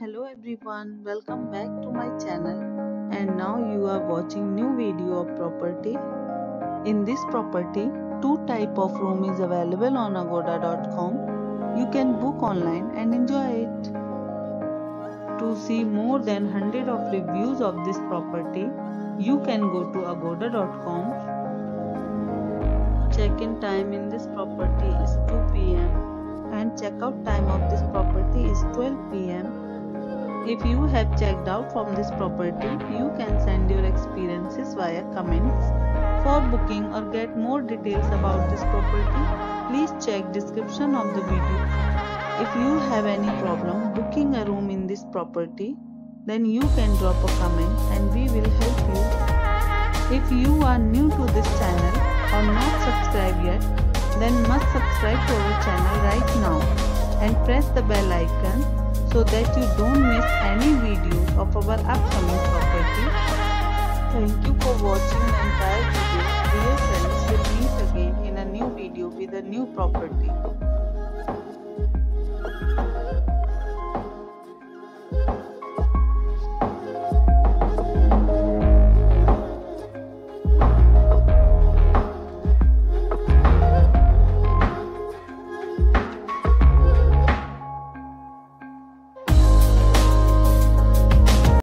Hello everyone, welcome back to my channel and now you are watching new video of property. In this property, two type of room is available on agoda.com. You can book online and enjoy it. To see more than 100 of reviews of this property, you can go to agoda.com. Check-in time in this property is 2 pm and checkout time of this property is 12 pm. If you have checked out from this property, you can send your experiences via comments. For booking or get more details about this property, please check description of the video. If you have any problem booking a room in this property, then you can drop a comment and we will help you. If you are new to this channel or not subscribed yet, then must subscribe to our channel right now and press the bell icon so that you don't miss any videos of our upcoming property. Thank you for watching.